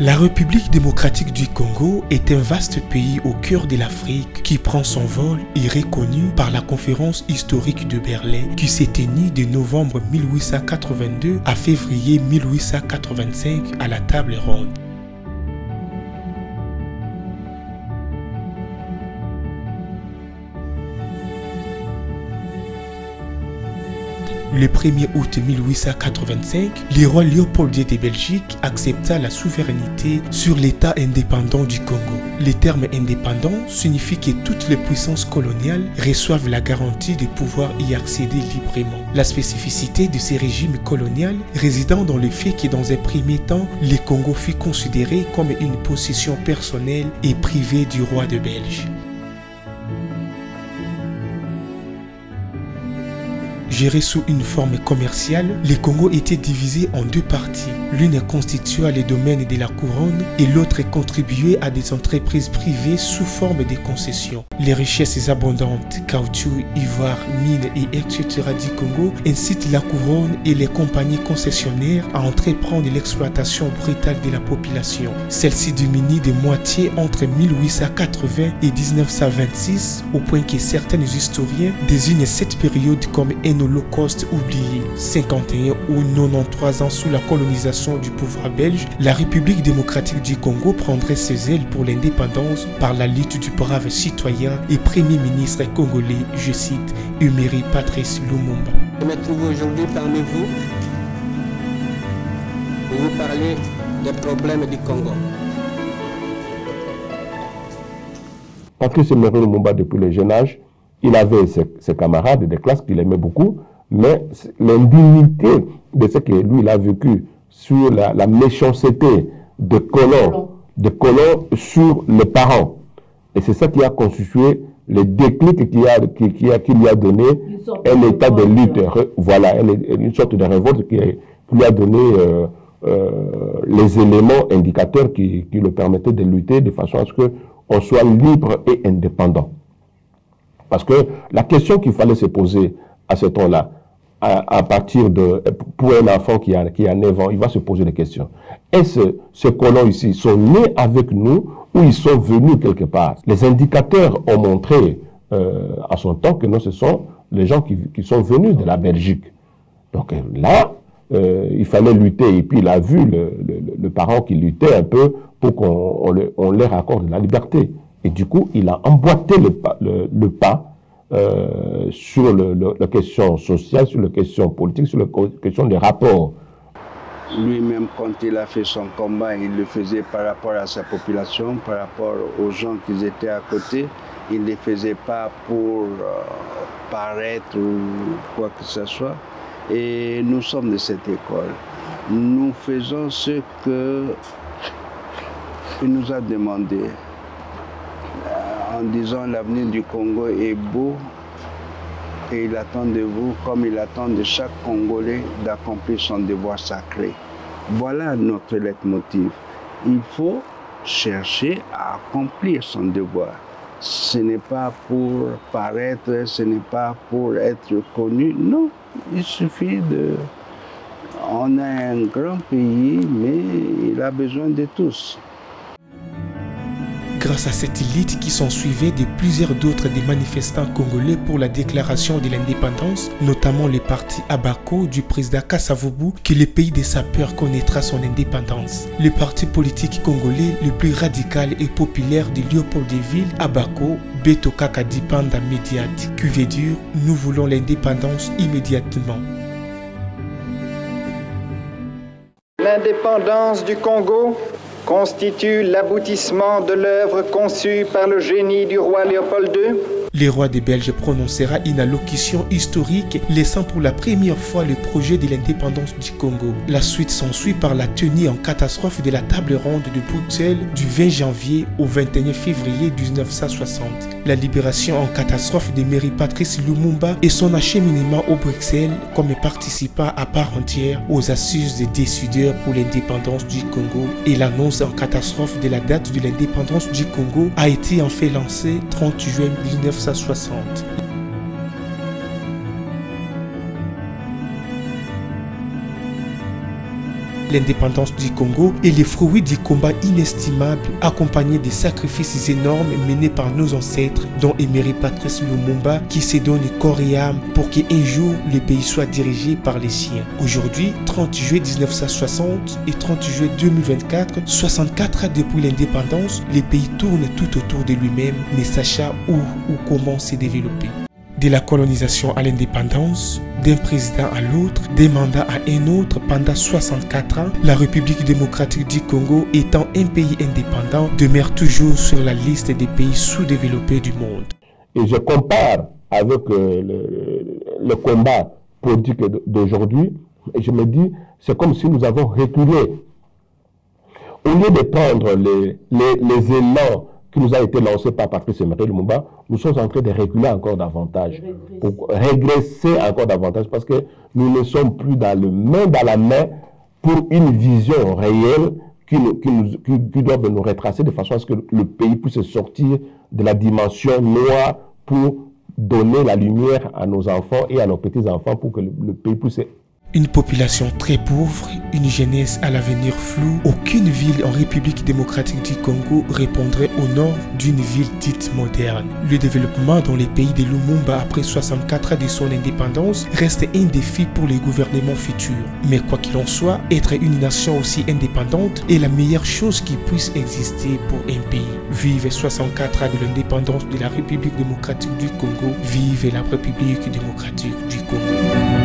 La République démocratique du Congo est un vaste pays au cœur de l'Afrique qui prend son vol et reconnu par la conférence historique de Berlin qui s'est tenue de novembre 1882 à février 1885 à la table ronde. Le 1er août 1885, le roi Léopold II de Belgique accepta la souveraineté sur l'État indépendant du Congo. Le terme indépendant signifie que toutes les puissances coloniales reçoivent la garantie de pouvoir y accéder librement. La spécificité de ces régimes coloniaux résidant dans le fait que dans un premier temps, le Congo fut considéré comme une possession personnelle et privée du roi de Belge. Géré sous une forme commerciale, le Congo était divisé en deux parties. L'une constituait les domaines de la couronne et l'autre contribuait à des entreprises privées sous forme de concessions. Les richesses abondantes, caoutchouc, ivoire, mines et etc. du Congo incitent la couronne et les compagnies concessionnaires à entreprendre l'exploitation brutale de la population. Celle-ci diminue de moitié entre 1880 et 1926 au point que certains historiens désignent cette période comme un holocauste oublié. 51 ou 93 ans sous la colonisation du pouvoir belge, la République démocratique du Congo prendrait ses ailes pour l'indépendance par la lutte du brave citoyen et premier ministre congolais, je cite, Emery Patrice Lumumba. Je me trouve aujourd'hui parmi vous pour vous parler des problèmes du Congo. Patrice Emery Lumumba, depuis le jeune âge, il avait ses, camarades de classe qu'il aimait beaucoup, mais l'indignité de ce que lui il a vécu sur la, méchanceté de colons, de colons sur les parents. Et c'est ça qui a constitué le déclic qui, a, qui, qui, a, qui lui a donné un état de lutte, voilà, une, sorte de révolte qui, lui a donné euh, euh, les éléments indicateurs qui, qui le permettaient de lutter de façon à ce qu'on soit libre et indépendant. Parce que la question qu'il fallait se poser à ce temps-là, à, partir de, pour un enfant qui a, qui a 9 ans, il va se poser des questions. Est-ce ces colons ici sont nés avec nous ou ils sont venus quelque part? Les indicateurs ont montré euh, à son temps que non, ce sont les gens qui, qui sont venus de la Belgique. Donc là, euh, il fallait lutter. Et puis il a vu le, le, le parent qui luttait un peu pour qu'on on, leur accorde la liberté. Et du coup, il a emboîté le pas, euh, sur la question sociale, sur la question politique, sur la question des rapports. Lui-même, quand il a fait son combat, il le faisait par rapport à sa population, par rapport aux gens qui étaient à côté. Il ne le faisait pas pour euh, paraître ou quoi que ce soit. Et nous sommes de cette école. Nous faisons ce que il nous a demandé en disant l'avenir du Congo est beau et il attend de vous, comme il attend de chaque Congolais, d'accomplir son devoir sacré. Voilà notre leitmotiv. Il faut chercher à accomplir son devoir. Ce n'est pas pour paraître, ce n'est pas pour être connu, non. Il suffit de... On a un grand pays, mais il a besoin de tous grâce à cette élite qui s'ensuivait de plusieurs d'autres des manifestants congolais pour la déclaration de l'indépendance, notamment les partis Abako du président Kassavoubou, que le pays des sapeurs connaîtra son indépendance. Le parti politique congolais le plus radical et populaire de Léopoldville, Abako, Beto Kakadipanda Mediat, qui veut dire nous voulons l'indépendance immédiatement. L'indépendance du Congo constitue l'aboutissement de l'œuvre conçue par le génie du roi Léopold II le roi des Belges prononcera une allocution historique laissant pour la première fois le projet de l'indépendance du Congo. La suite s'ensuit par la tenue en catastrophe de la table ronde de Bruxelles du 20 janvier au 21 février 1960. La libération en catastrophe de Mary Patrice Lumumba et son acheminement au Bruxelles comme participant à part entière aux assises des décideurs pour l'indépendance du Congo et l'annonce en catastrophe de la date de l'indépendance du Congo a été en fait lancée 30 juin 1960. 1960. L'indépendance du Congo est le fruit du combat inestimable accompagné des sacrifices énormes menés par nos ancêtres, dont Emery Patrice Lumumba qui se donne corps et âme pour qu'un jour le pays soit dirigé par les siens. Aujourd'hui, 30 juillet 1960 et 30 juillet 2024, 64 ans depuis l'indépendance, le pays tourne tout autour de lui-même, ne sachant où ou comment se développer de la colonisation à l'indépendance, d'un président à l'autre, d'un mandat à un autre pendant 64 ans, la République démocratique du Congo étant un pays indépendant demeure toujours sur la liste des pays sous-développés du monde. Et je compare avec euh, le, le, combat politique d'aujourd'hui, et je me dis, c'est comme si nous avons reculé. Au lieu de prendre les, les, les élans qui nous a été lancé par Patrice Emery Lumumba, nous sommes en train de reculer encore davantage, pour régresser encore davantage, parce que nous ne sommes plus dans le main dans la main pour une vision réelle qui, qui, nous, qui, qui doit nous retracer de façon à ce que le pays puisse sortir de la dimension noire pour donner la lumière à nos enfants et à nos petits-enfants pour que le, le pays puisse une population très pauvre, une jeunesse à l'avenir flou, aucune ville en République démocratique du Congo répondrait au nom d'une ville dite moderne. Le développement dans les pays de Lumumba après 64 ans de son indépendance reste un défi pour les gouvernements futurs. Mais quoi qu'il en soit, être une nation aussi indépendante est la meilleure chose qui puisse exister pour un pays. Vive 64 ans de l'indépendance de la République démocratique du Congo, vive la République démocratique du Congo.